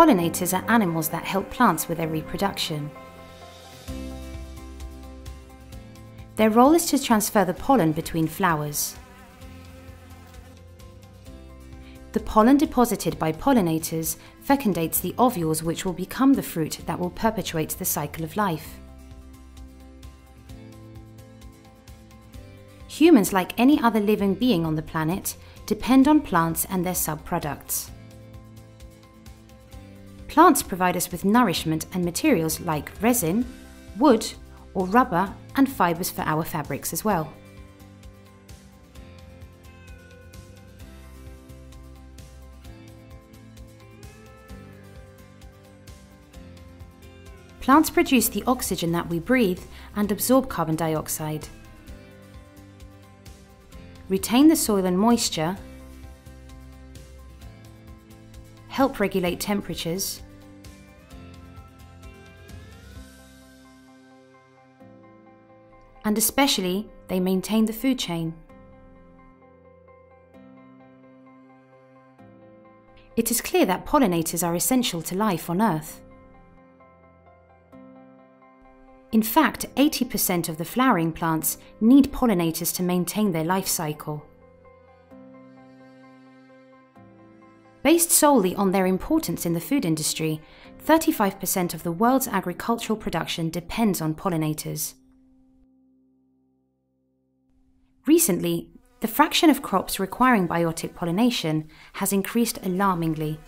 Pollinators are animals that help plants with their reproduction. Their role is to transfer the pollen between flowers. The pollen deposited by pollinators fecundates the ovules which will become the fruit that will perpetuate the cycle of life. Humans, like any other living being on the planet, depend on plants and their subproducts. Plants provide us with nourishment and materials like resin, wood, or rubber and fibres for our fabrics as well. Plants produce the oxygen that we breathe and absorb carbon dioxide. Retain the soil and moisture, help regulate temperatures, and especially they maintain the food chain. It is clear that pollinators are essential to life on Earth. In fact, 80% of the flowering plants need pollinators to maintain their life cycle. Based solely on their importance in the food industry, 35% of the world's agricultural production depends on pollinators. Recently, the fraction of crops requiring biotic pollination has increased alarmingly.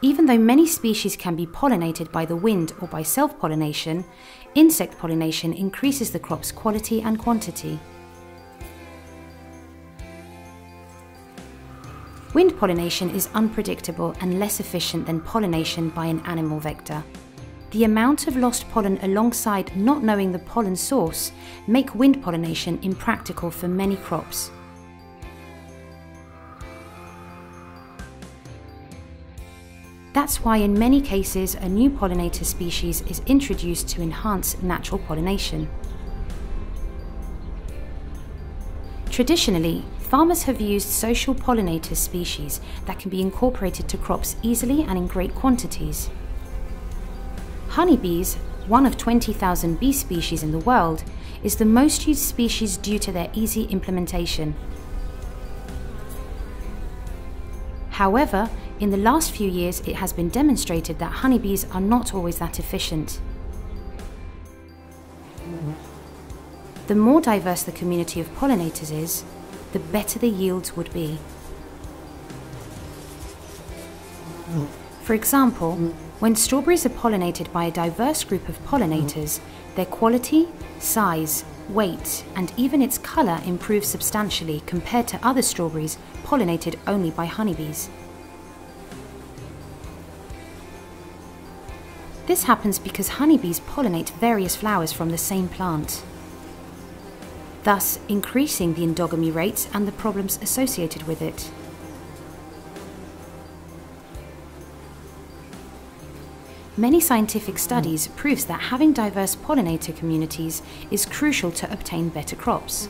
Even though many species can be pollinated by the wind or by self-pollination, insect pollination increases the crop's quality and quantity. Wind pollination is unpredictable and less efficient than pollination by an animal vector. The amount of lost pollen alongside not knowing the pollen source make wind pollination impractical for many crops. That's why in many cases a new pollinator species is introduced to enhance natural pollination. Traditionally, farmers have used social pollinator species that can be incorporated to crops easily and in great quantities. Honeybees, one of 20,000 bee species in the world, is the most used species due to their easy implementation. However, in the last few years, it has been demonstrated that honeybees are not always that efficient. The more diverse the community of pollinators is, the better the yields would be. For example, when strawberries are pollinated by a diverse group of pollinators, their quality, size, weight, and even its colour improves substantially compared to other strawberries pollinated only by honeybees. This happens because honeybees pollinate various flowers from the same plant, thus increasing the endogamy rates and the problems associated with it. Many scientific studies proves that having diverse pollinator communities is crucial to obtain better crops.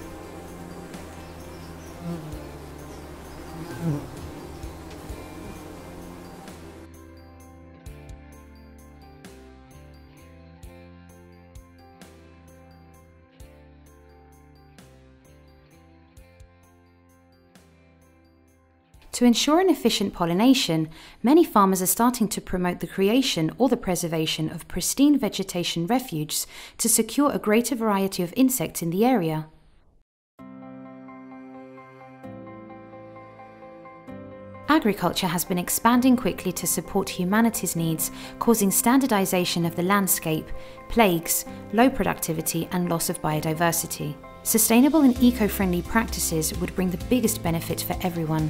To ensure an efficient pollination, many farmers are starting to promote the creation or the preservation of pristine vegetation refuges to secure a greater variety of insects in the area. Agriculture has been expanding quickly to support humanity's needs, causing standardization of the landscape, plagues, low productivity, and loss of biodiversity. Sustainable and eco friendly practices would bring the biggest benefit for everyone.